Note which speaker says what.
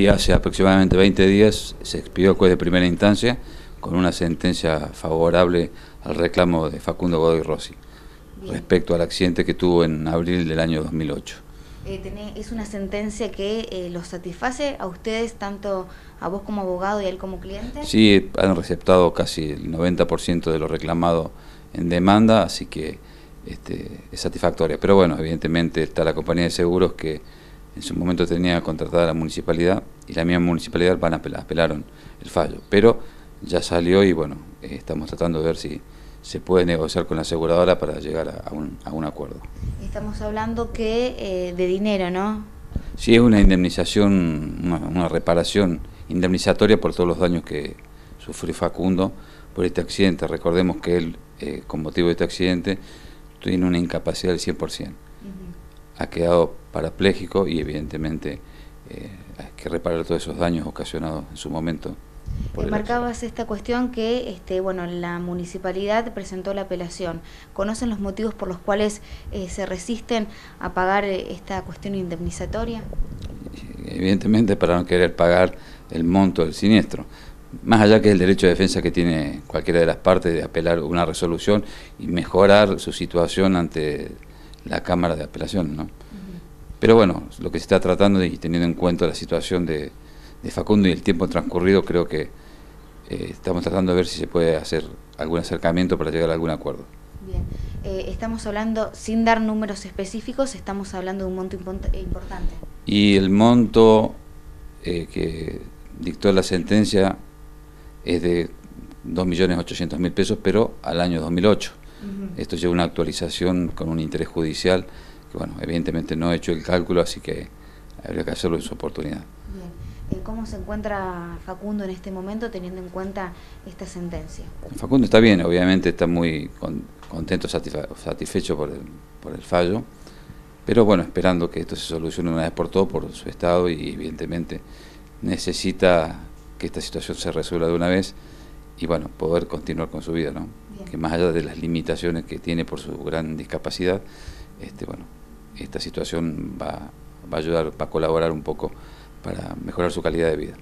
Speaker 1: Y hace aproximadamente 20 días se expidió el juez de primera instancia con una sentencia favorable al reclamo de Facundo Godoy Rossi respecto al accidente que tuvo en abril del año 2008.
Speaker 2: Eh, ¿Es una sentencia que eh, los satisface a ustedes, tanto a vos como abogado y a él como cliente?
Speaker 1: Sí, han receptado casi el 90% de lo reclamado en demanda, así que este, es satisfactoria. Pero bueno, evidentemente está la compañía de seguros que en su momento tenía contratada la municipalidad y la misma municipalidad van a apelar, apelaron el fallo. Pero ya salió y bueno, eh, estamos tratando de ver si se puede negociar con la aseguradora para llegar a, un, a un, acuerdo.
Speaker 2: Estamos hablando que eh, de dinero, ¿no?
Speaker 1: Sí, es una indemnización, una, reparación indemnizatoria por todos los daños que sufrió Facundo por este accidente. Recordemos que él, eh, con motivo de este accidente, tiene una incapacidad del 100% ha quedado parapléjico y evidentemente eh, hay que reparar todos esos daños ocasionados en su momento.
Speaker 2: Marcabas esta cuestión que este, bueno, la municipalidad presentó la apelación. ¿Conocen los motivos por los cuales eh, se resisten a pagar eh, esta cuestión indemnizatoria?
Speaker 1: Evidentemente para no querer pagar el monto del siniestro. Más allá que el derecho de defensa que tiene cualquiera de las partes de apelar una resolución y mejorar su situación ante la Cámara de Apelación, ¿no? Pero bueno, lo que se está tratando y teniendo en cuenta la situación de, Facundo y el tiempo transcurrido, creo que eh, estamos tratando de ver si se puede hacer algún acercamiento para llegar a algún acuerdo.
Speaker 2: Bien, eh, estamos hablando, sin dar números específicos, estamos hablando de un monto importante.
Speaker 1: Y el monto eh, que dictó la sentencia es de 2.800.000 pesos, pero al año 2008. Esto lleva una actualización con un interés judicial, que bueno, evidentemente no he hecho el cálculo, así que habría que hacerlo en su oportunidad.
Speaker 2: Bien. Eh, ¿Cómo se encuentra Facundo en este momento teniendo en cuenta esta sentencia?
Speaker 1: Facundo está bien, obviamente está muy contento, satisfecho por el, por el fallo, pero bueno, esperando que esto se solucione una vez por todo por su estado y evidentemente necesita que esta situación se resuelva de una vez y bueno, poder continuar con su vida, ¿no? Que más allá de las limitaciones que tiene por su gran discapacidad, este, bueno, esta situación va, va a ayudar, va a colaborar un poco para mejorar su calidad de vida.